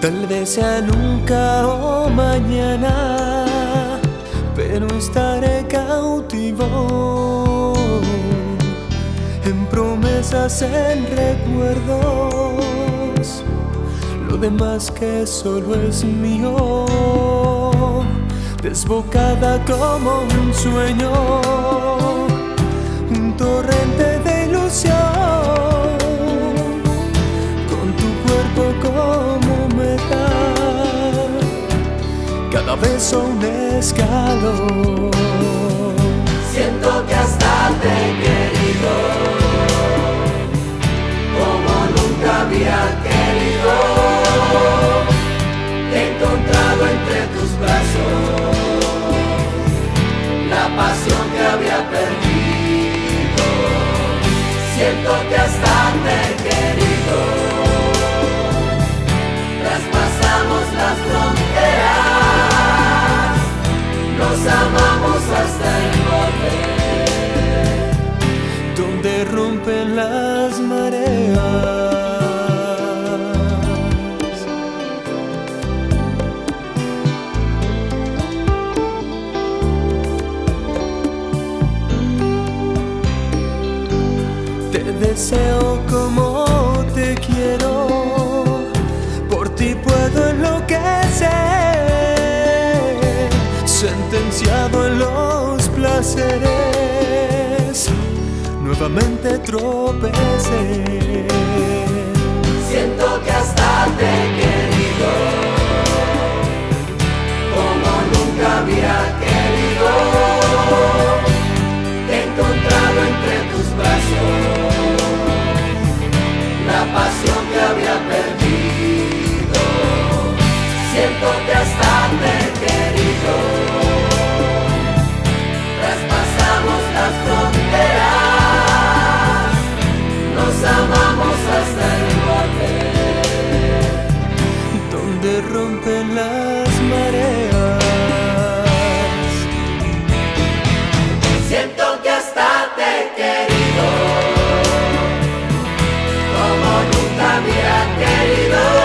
Tal vez sea nunca o mañana, pero estaré cautivo en promesas, en recuerdos. Lo demás que solo es mío, desbocada como un sueño, un torrente de ilusión, cada beso un escalón. Siento que hasta te he querido como nunca había querido. He encontrado entre tus brazos la pasión que había perdido. Siento que hasta te siempre la nuevamente tropecé. Siento que hasta te Daddy Love.